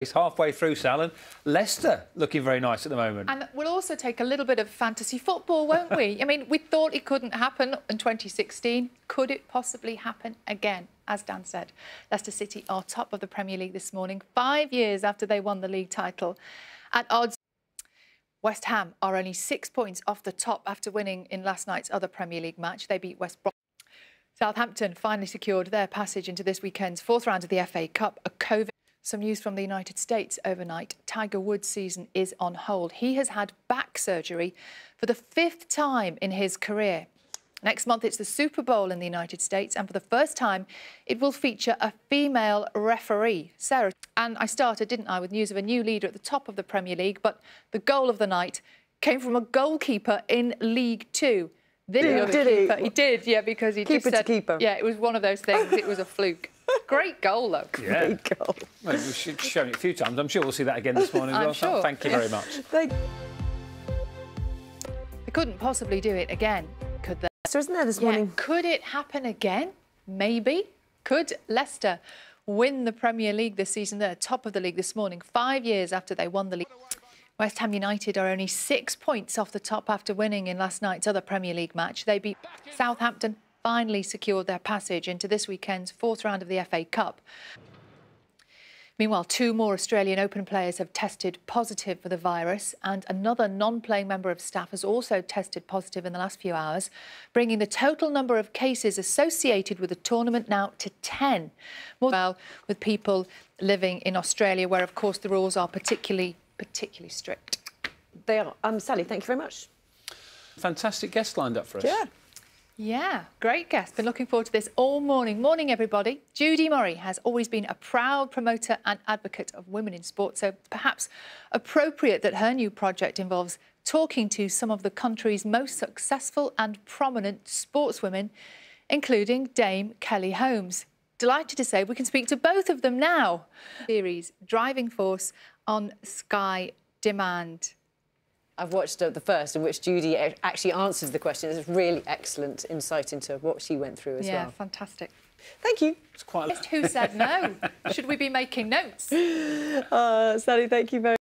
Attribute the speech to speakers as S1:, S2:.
S1: It's halfway through, Sal, Leicester looking very nice at the moment.
S2: And we'll also take a little bit of fantasy football, won't we? I mean, we thought it couldn't happen in 2016. Could it possibly happen again? As Dan said, Leicester City are top of the Premier League this morning, five years after they won the league title. At odds, West Ham are only six points off the top after winning in last night's other Premier League match. They beat West Brom. Southampton finally secured their passage into this weekend's fourth round of the FA Cup. A COVID some news from the United States overnight. Tiger Woods' season is on hold. He has had back surgery for the fifth time in his career. Next month, it's the Super Bowl in the United States, and for the first time, it will feature a female referee, Sarah. And I started, didn't I, with news of a new leader at the top of the Premier League, but the goal of the night came from a goalkeeper in League Two.
S3: This did
S2: keeper, he? He did, yeah, because he
S3: keeper
S2: just said,
S3: keeper.
S2: yeah, it was one of those things. it was a fluke. Great goal, though.
S1: Yeah.
S3: Great goal.
S1: Well, we've shown it a few times. I'm sure we'll see that again this morning.
S2: I'm
S1: well.
S2: sure.
S1: Thank you very much.
S3: They...
S2: they couldn't possibly do it again, could they?
S3: Leicester, isn't there, this morning?
S2: Could it happen again? Maybe. Could Leicester win the Premier League this season? They're top of the league this morning, five years after they won the league. West Ham United are only six points off the top after winning in last night's other Premier League match. They beat Southampton finally secured their passage into this weekend's fourth round of the FA Cup. Meanwhile, two more Australian Open players have tested positive for the virus, and another non-playing member of staff has also tested positive in the last few hours, bringing the total number of cases associated with the tournament now to 10. More well, with people living in Australia, where, of course, the rules are particularly, particularly strict.
S3: They are. Um, Sally, thank you very much.
S1: Fantastic guest lined up for us.
S3: Yeah.
S2: Yeah, great guest. Been looking forward to this all morning. Morning, everybody. Judy Murray has always been a proud promoter and advocate of women in sport, so perhaps appropriate that her new project involves talking to some of the country's most successful and prominent sportswomen, including Dame Kelly Holmes. Delighted to say we can speak to both of them now. Series Driving Force on Sky Demand.
S3: I've watched uh, the first in which Judy actually answers the question. It's really excellent insight into what she went through as
S2: yeah,
S3: well.
S2: Yeah, fantastic.
S3: Thank you.
S1: It's quite.
S2: Who said no? Should we be making notes?
S3: Uh, Sally, thank you very